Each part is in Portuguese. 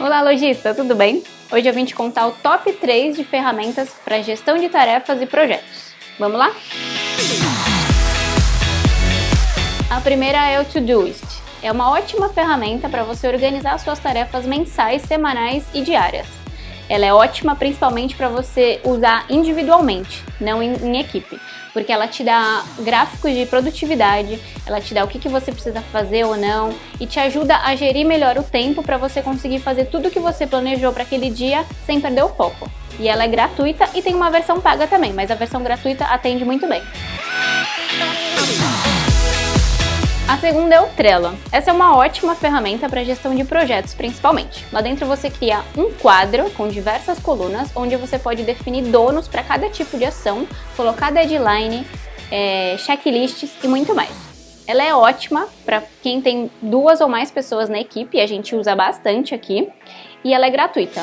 Olá, lojista, tudo bem? Hoje eu vim te contar o top 3 de ferramentas para gestão de tarefas e projetos. Vamos lá? A primeira é o Todoist. É uma ótima ferramenta para você organizar suas tarefas mensais, semanais e diárias. Ela é ótima principalmente para você usar individualmente, não em, em, equipe, porque ela te dá gráficos de produtividade, ela te dá o que, que você precisa fazer ou não e te ajuda a gerir melhor o tempo para você conseguir fazer tudo o que você planejou para aquele dia sem perder o foco. E ela é gratuita e tem uma versão paga também, mas a versão gratuita atende muito bem. A segunda é o Trello. Essa é uma ótima ferramenta para gestão de projetos, principalmente. Lá dentro você cria um quadro com diversas colunas, onde você pode definir donos para cada tipo de ação, colocar deadline, é, checklists e muito mais. Ela é ótima para quem tem duas ou mais pessoas na equipe, a gente usa bastante aqui, e ela é gratuita.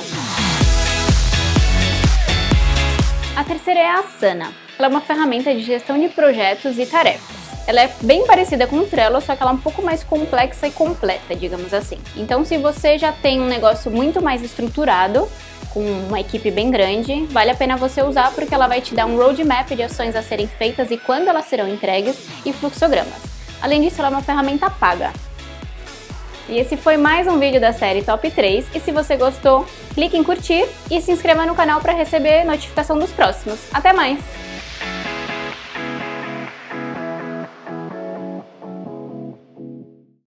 A terceira é a Asana. Ela é uma ferramenta de gestão de projetos e tarefas. Ela é bem parecida com o Trello, só que ela é um pouco mais complexa e completa, digamos assim. Então, se você já tem um negócio muito mais estruturado, com uma equipe bem grande, vale a pena você usar porque ela vai te dar um roadmap de ações a serem feitas e quando elas serão entregues e fluxogramas. Além disso, ela é uma ferramenta paga. E esse foi mais um vídeo da série Top 3 e se você gostou, clique em curtir e se inscreva no canal para receber notificação dos próximos. Até mais!